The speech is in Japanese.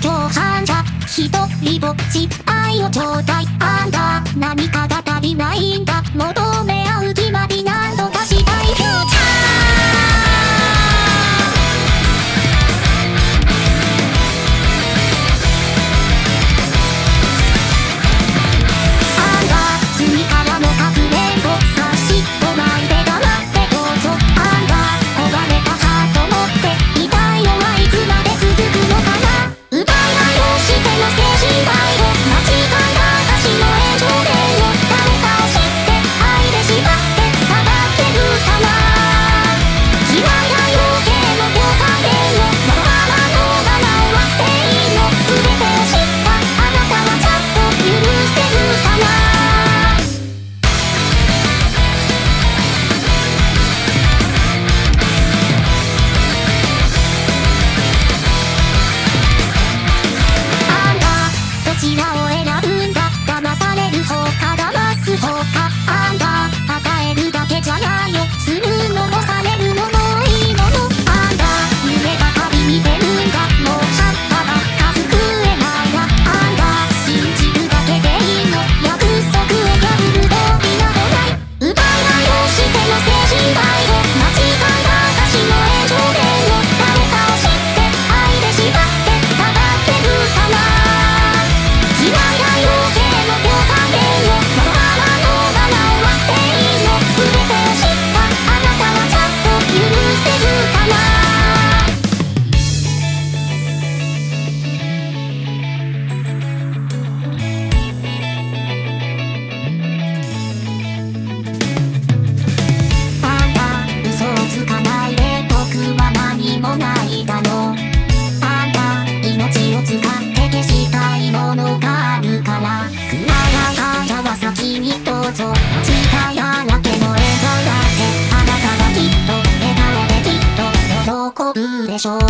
共犯者一人ぼっち愛をちょうだいあんた何かが足りないんだ。戻でしょう